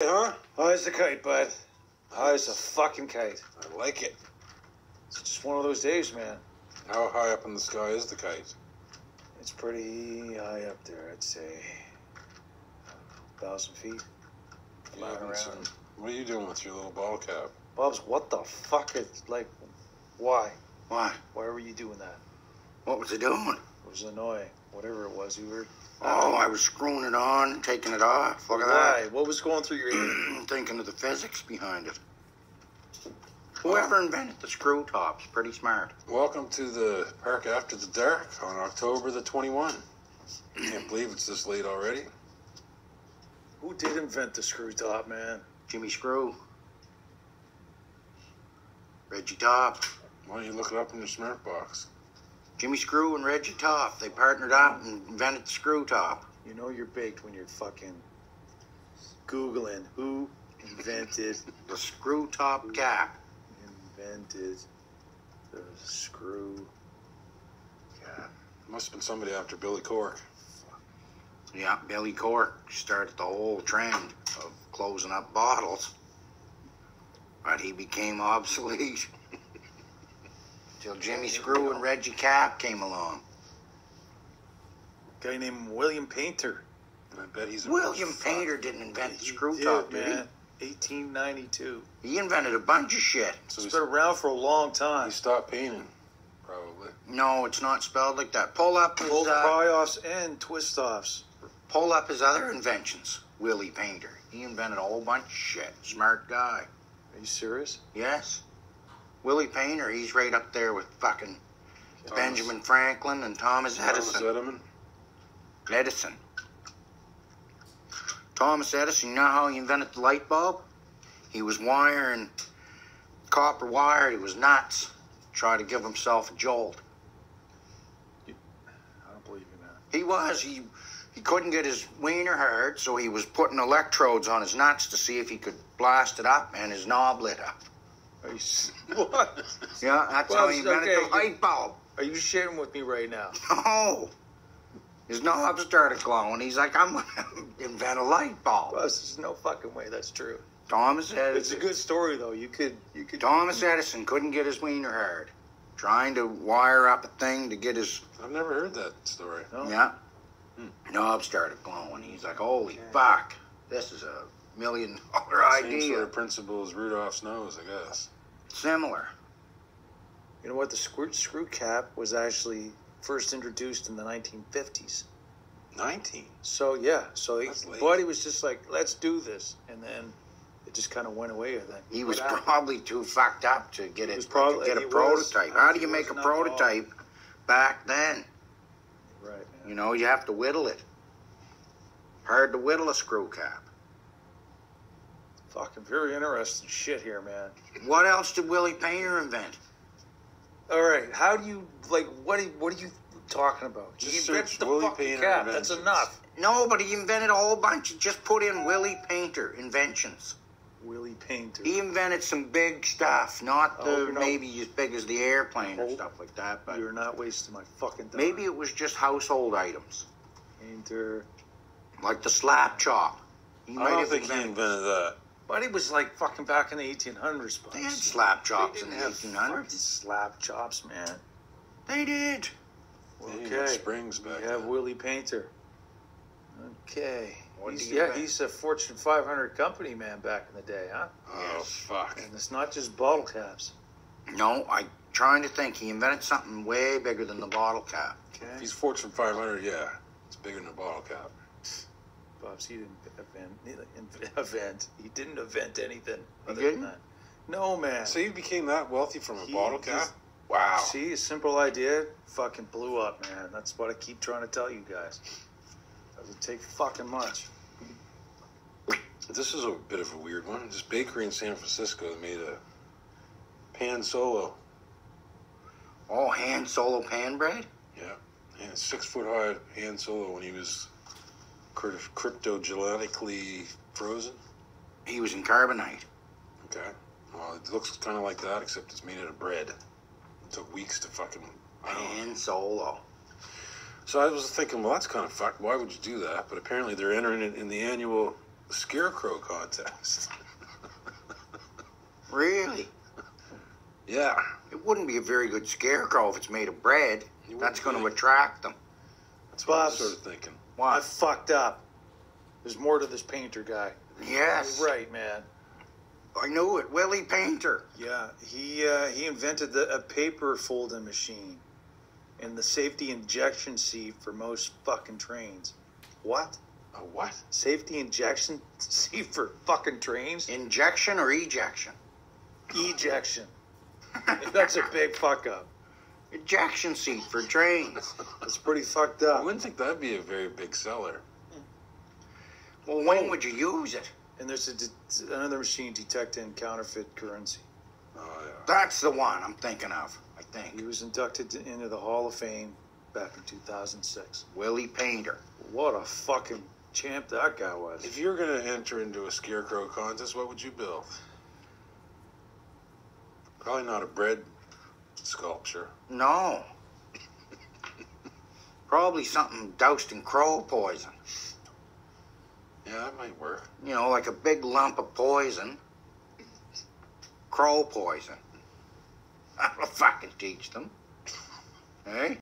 Huh? How's the kite, bud. How's the fucking kite. I like it. It's just one of those days, man. How high up in the sky is the kite? It's pretty high up there, I'd say. thousand feet. Flying haven't around. seen- What are you doing with your little bottle cap? Bubs, what the fuck? Is like, why? Why? Why were you doing that? What was it doing? It was annoying. Whatever it was, you were. Oh, I was screwing it on and taking it off. Look at Why? What was going through your head? Thinking of the physics behind it. Whoever invented the screw top's pretty smart. Welcome to the Park After the Dark on October the 21. Can't believe it's this late already. Who did invent the screw top, man? Jimmy Screw. Reggie Top. Why don't you look it up in your smart box? Jimmy Screw and Reggie Top. They partnered up and invented the screw top. You know you're baked when you're fucking googling who invented The screw top cap. invented the screw. cap. Must have been somebody after Billy Cork. Yeah, Billy Cork started the whole trend of closing up bottles. But he became obsolete. Till Jimmy Screw and Reggie Cap came along. Guy named William Painter. And I bet he's a William fuck. Painter didn't invent the screw did, top, did man. 1892. he? He invented a bunch of shit. So It's he's, been around for a long time. he stopped painting, probably. No, it's not spelled like that. Pull up his Both uh, pry-offs and twist-offs. pull up his other inventions. Willie Painter. He invented a whole bunch of shit. Smart guy. Are you serious? Yes. Willie Painter, he's right up there with fucking Thomas- Benjamin Franklin and Thomas Thomas Edison. Edison. Edison. Thomas Edison, you know how he invented the light bulb? He was wiring copper wire. He was nuts. Tried to give himself a jolt. I don't believe you, man. He was. He he couldn't get his wiener hard, so he was putting electrodes on his nuts to see if he could blast it up, and his knob lit up. Are you what? Yeah, that's Well, how he invented okay, the light bulb. Are you shitting with me right now? Oh. His knob started glowing. He's like, I'm gonna invent a light bulb. Buzz, there's no fucking way that's true. Thomas Edison. It's a good story though. You could, you could. Thomas Edison couldn't get his wiener hard. Trying to wire up a thing to get his I've never heard that story. No? yeah. Hmm. Knob started glowing. He's like, holy fuck, this is a million dollar Same sort idea. of principle as Rudolph's nose, I guess. Similar. You know what? The screw, screw cap was actually first introduced in the 1950s. 19. So yeah, so he, Buddy was just like, "Let's do this," and then it just kind of went away. I think He was happened? probably too fucked up to get it. was probably- to get a was- prototype. How do you make a was prototype back then? right. Man. You know, you have to whittle it. Hard to whittle a screw cap. Fucking very interesting shit here, man. What else did Willie Painter invent? All right, how do you like? What? Are, what are you talking about? Just You invent search the Willie fucking Painter cap. That's enough. No, but he invented a whole bunch. Just put in Willie Painter inventions. Willie Painter. He invented some big stuff, not I the hope you're maybe as big as the airplane or oh, stuff like that, but You're not wasting my fucking time. maybe it was just household items, Painter. like the slap chop. He I don't have think he invented- invented that. But he was like fucking back in the 1800s. They had Buzz. slap They chops in didn't the have 1800s. slap chops, man. They did. They didn't have Okay. springs back We have then. Willie Painter. Okay. What He's, you yeah, invent? he's a Fortune 500 company man back in the day, huh? Oh, Yes. fuck. And it's not just bottle caps. No, I'm trying to think. He invented something way bigger than the bottle cap. If Okay. he's Fortune 500, yeah. It's bigger than a bottle cap. Bubs, he didn't invent, he didn't invent. He didn't invent anything. He other didn't? Than that. No, man. So you became that wealthy from a He bottle cap? Wow. See, a simple idea fucking blew up, man. That's what I keep trying to tell you guys. Doesn't take fucking much. This is a bit of a weird one. This bakery in San Francisco made a pan solo. All Han Solo pan bread? Yeah. And six foot high Han Solo when he was crypt- cryptogenetically frozen. He was in carbonite. Okay. Well, it looks kind of like that, except it's made out of bread. It took weeks to fucking. I don't know. Pan solo. So I was thinking, well, that's kind of fucked. Why would you do that? But apparently they're entering it in the annual scarecrow contest. Really? yeah. It wouldn't be a very good scarecrow if it's made of bread. That's going to attract them. That's what I was sort of thinking. I fucked up. There's more to this painter guy. Yes. Right, man. I knew it. Willie Painter. Yeah, he uh, he invented the, a paper folding machine and the safety injection seat for most fucking trains. What? A what? Safety injection seat for fucking trains? Injection or ejection? Ejection. That's a big fuck up. Ejection seat for trains. That's pretty fucked up. I wouldn't think that'd be a very big seller. Well, when would you use it? And there's a de- another machine detecting counterfeit currency. Oh yeah. That's the one I'm thinking of, I think. He was inducted to- into the Hall of Fame back in 2006. Willie Painter. What a fucking champ that guy was. If you're gonna enter into a scarecrow contest, what would you build? Probably not a bread sculpture. No. Probably something doused in crow poison. Yeah, that might work. You know, like a big lump of poison. Crow poison. That'll fucking teach them. Hey?